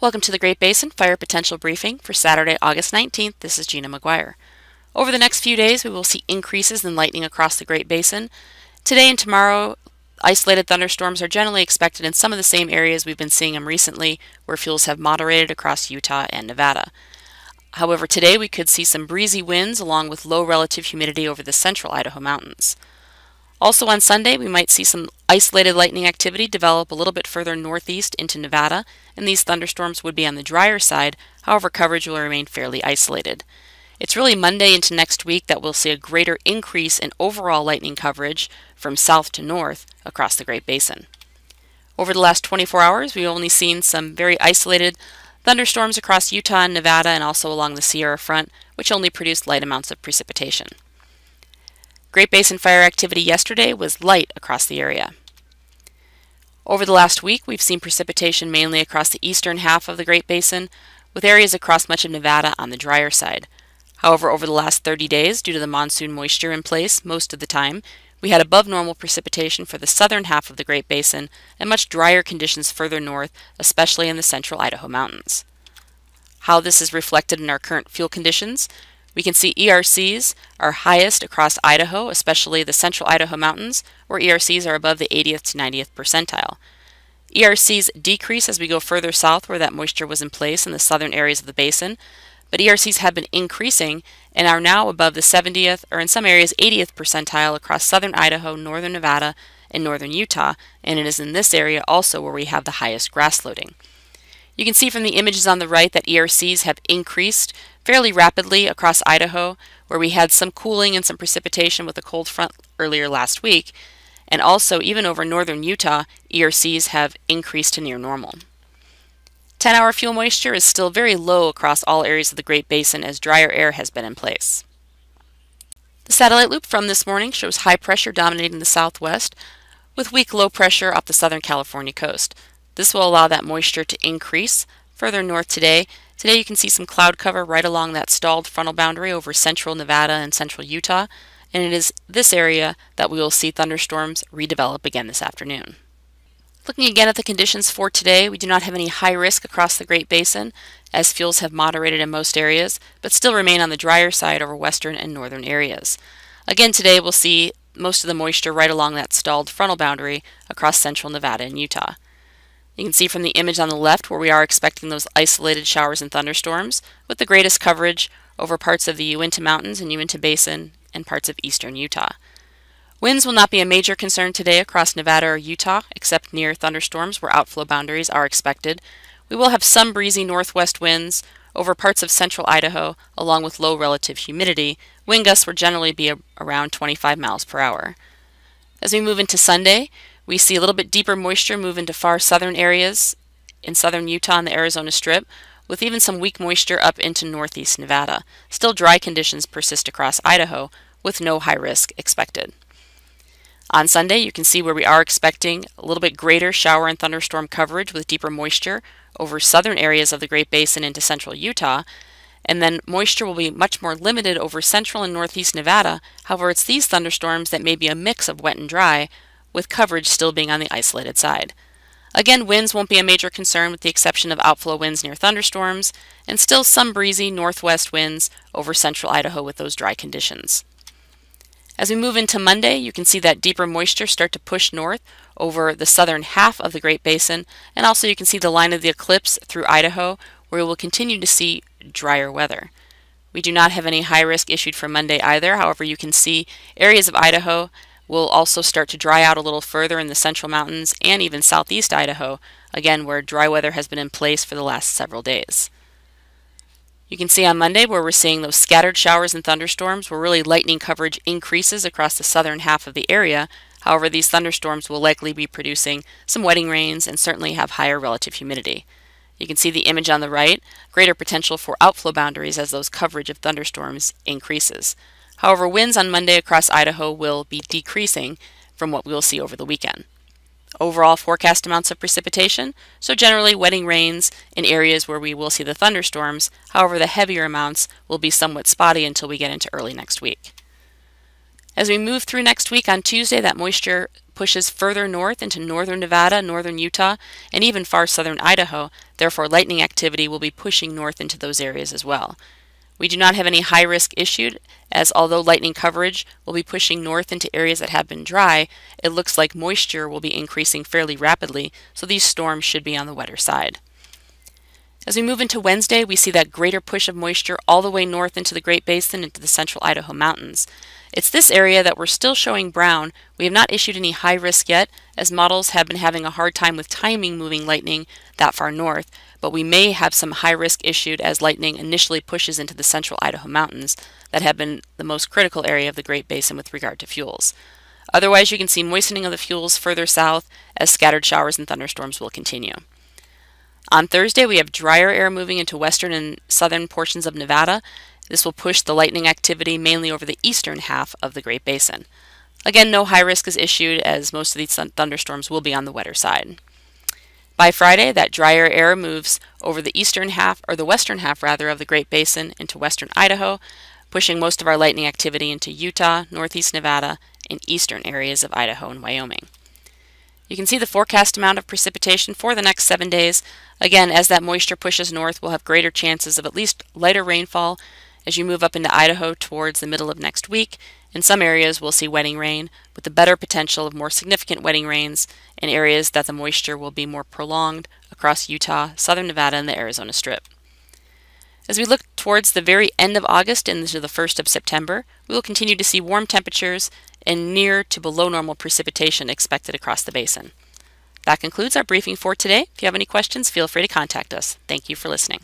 Welcome to the Great Basin Fire Potential Briefing for Saturday, August 19th. This is Gina McGuire. Over the next few days, we will see increases in lightning across the Great Basin. Today and tomorrow, isolated thunderstorms are generally expected in some of the same areas we've been seeing them recently, where fuels have moderated across Utah and Nevada. However, today we could see some breezy winds along with low relative humidity over the central Idaho mountains. Also on Sunday, we might see some isolated lightning activity develop a little bit further northeast into Nevada, and these thunderstorms would be on the drier side, however coverage will remain fairly isolated. It's really Monday into next week that we'll see a greater increase in overall lightning coverage from south to north across the Great Basin. Over the last 24 hours, we've only seen some very isolated thunderstorms across Utah and Nevada and also along the Sierra front, which only produced light amounts of precipitation. Great Basin fire activity yesterday was light across the area. Over the last week, we've seen precipitation mainly across the eastern half of the Great Basin, with areas across much of Nevada on the drier side. However, over the last 30 days, due to the monsoon moisture in place most of the time, we had above normal precipitation for the southern half of the Great Basin and much drier conditions further north, especially in the central Idaho mountains. How this is reflected in our current fuel conditions, we can see ERCs are highest across Idaho, especially the central Idaho mountains, where ERCs are above the 80th to 90th percentile. ERCs decrease as we go further south where that moisture was in place in the southern areas of the basin, but ERCs have been increasing and are now above the 70th or in some areas 80th percentile across southern Idaho, northern Nevada, and northern Utah, and it is in this area also where we have the highest grass loading. You can see from the images on the right that ERCs have increased fairly rapidly across Idaho, where we had some cooling and some precipitation with a cold front earlier last week, and also even over northern Utah, ERCs have increased to near normal. 10 hour fuel moisture is still very low across all areas of the Great Basin as drier air has been in place. The satellite loop from this morning shows high pressure dominating the southwest, with weak low pressure off the southern California coast. This will allow that moisture to increase further north today Today you can see some cloud cover right along that stalled frontal boundary over central Nevada and central Utah, and it is this area that we will see thunderstorms redevelop again this afternoon. Looking again at the conditions for today, we do not have any high risk across the Great Basin, as fuels have moderated in most areas, but still remain on the drier side over western and northern areas. Again today we'll see most of the moisture right along that stalled frontal boundary across central Nevada and Utah. You can see from the image on the left where we are expecting those isolated showers and thunderstorms with the greatest coverage over parts of the Uinta Mountains and Uinta Basin and parts of eastern Utah. Winds will not be a major concern today across Nevada or Utah, except near thunderstorms where outflow boundaries are expected. We will have some breezy northwest winds over parts of central Idaho, along with low relative humidity. Wind gusts will generally be around 25 miles per hour. As we move into Sunday, we see a little bit deeper moisture move into far southern areas in southern Utah and the Arizona Strip, with even some weak moisture up into northeast Nevada. Still dry conditions persist across Idaho, with no high risk expected. On Sunday, you can see where we are expecting a little bit greater shower and thunderstorm coverage with deeper moisture over southern areas of the Great Basin into central Utah, and then moisture will be much more limited over central and northeast Nevada. However, it's these thunderstorms that may be a mix of wet and dry, with coverage still being on the isolated side. Again, winds won't be a major concern with the exception of outflow winds near thunderstorms, and still some breezy northwest winds over central Idaho with those dry conditions. As we move into Monday, you can see that deeper moisture start to push north over the southern half of the Great Basin, and also you can see the line of the eclipse through Idaho, where we will continue to see drier weather. We do not have any high risk issued for Monday either, however, you can see areas of Idaho will also start to dry out a little further in the central mountains and even southeast Idaho, again where dry weather has been in place for the last several days. You can see on Monday where we're seeing those scattered showers and thunderstorms where really lightning coverage increases across the southern half of the area. However, these thunderstorms will likely be producing some wetting rains and certainly have higher relative humidity. You can see the image on the right, greater potential for outflow boundaries as those coverage of thunderstorms increases. However, winds on Monday across Idaho will be decreasing from what we will see over the weekend. Overall forecast amounts of precipitation, so generally wetting rains in areas where we will see the thunderstorms, however the heavier amounts will be somewhat spotty until we get into early next week. As we move through next week on Tuesday, that moisture pushes further north into northern Nevada, northern Utah, and even far southern Idaho. Therefore, lightning activity will be pushing north into those areas as well. We do not have any high risk issued, as although lightning coverage will be pushing north into areas that have been dry, it looks like moisture will be increasing fairly rapidly, so these storms should be on the wetter side. As we move into Wednesday, we see that greater push of moisture all the way north into the Great Basin into the central Idaho mountains. It's this area that we're still showing brown. We have not issued any high risk yet, as models have been having a hard time with timing moving lightning that far north, but we may have some high risk issued as lightning initially pushes into the central Idaho mountains that have been the most critical area of the Great Basin with regard to fuels. Otherwise, you can see moistening of the fuels further south as scattered showers and thunderstorms will continue. On Thursday, we have drier air moving into western and southern portions of Nevada. This will push the lightning activity mainly over the eastern half of the Great Basin. Again, no high risk is issued as most of these th thunderstorms will be on the wetter side. By Friday, that drier air moves over the eastern half, or the western half rather, of the Great Basin into western Idaho, pushing most of our lightning activity into Utah, northeast Nevada, and eastern areas of Idaho and Wyoming. You can see the forecast amount of precipitation for the next seven days. Again, as that moisture pushes north, we'll have greater chances of at least lighter rainfall as you move up into Idaho towards the middle of next week. In some areas, we'll see wetting rain, with the better potential of more significant wetting rains in areas that the moisture will be more prolonged across Utah, southern Nevada, and the Arizona Strip. As we look towards the very end of August and into the 1st of September, we will continue to see warm temperatures and near to below normal precipitation expected across the basin. That concludes our briefing for today. If you have any questions, feel free to contact us. Thank you for listening.